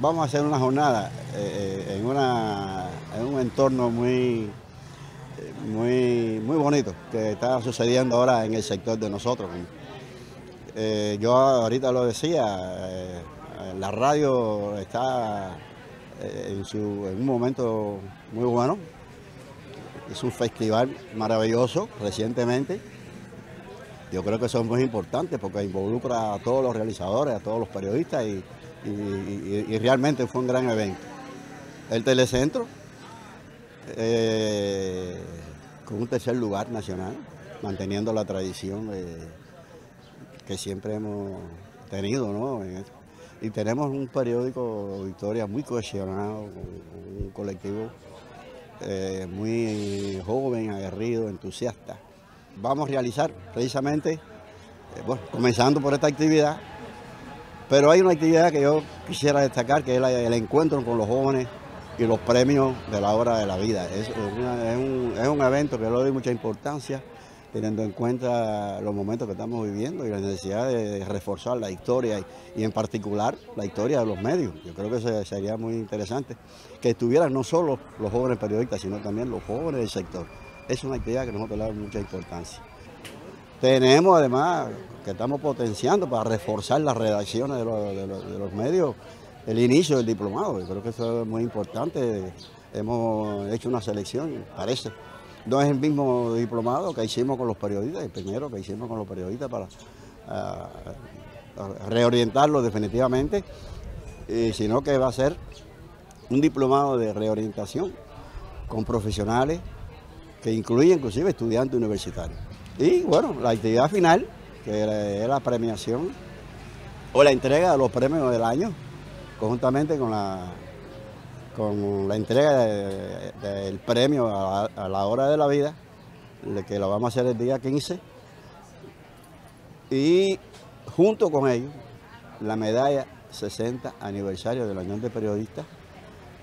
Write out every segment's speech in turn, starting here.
vamos a hacer una jornada eh, eh, en, una, en un entorno muy, muy, muy bonito que está sucediendo ahora en el sector de nosotros. Eh, yo ahorita lo decía, la radio está en, su, en un momento muy bueno, es un festival maravilloso recientemente. Yo creo que eso es muy importante porque involucra a todos los realizadores, a todos los periodistas y, realmente fue un gran evento. El telecentro, eh, con un tercer lugar nacional, manteniendo la tradición que siempre hemos tenido, ¿no? Y tenemos un periódico Victoria muy cohesionado, un colectivo eh, muy joven, aguerrido, entusiasta. Vamos a realizar precisamente, eh, bueno, comenzando por esta actividad, pero hay una actividad que yo quisiera destacar, que es el encuentro con los jóvenes y los premios de la hora de la vida. Es, un, es un evento que le doy mucha importancia teniendo en cuenta los momentos que estamos viviendo y la necesidad de reforzar la historia y, en particular la historia de los medios. Yo creo que sería muy interesante que estuvieran no solo los jóvenes periodistas, sino también los jóvenes del sector. Es una actividad que nosotros le damos mucha importancia. Tenemos además que estamos potenciando para reforzar las redacciones de los, medios el inicio del diplomado. Yo creo que eso es muy importante. Hemos hecho una selección, parece, no es el mismo diplomado que hicimos con los periodistas, el primero que hicimos con los periodistas para ah, reorientarlo definitivamente, sino que va a ser un diplomado de reorientación con profesionales que incluye inclusive estudiantes universitarios. Y bueno, la actividad final, que es la premiación o la entrega de los premios del año, conjuntamente con la con la entrega del premio a, la hora de la vida, que lo vamos a hacer el día 15, y junto con ello la medalla 60 aniversario de la Unión de Periodistas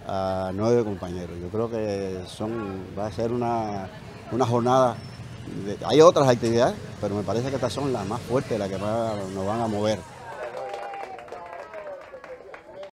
a nueve compañeros. Yo creo que son, va a ser una, jornada, hay otras actividades, pero me parece que estas son las más fuertes, las que más nos van a mover.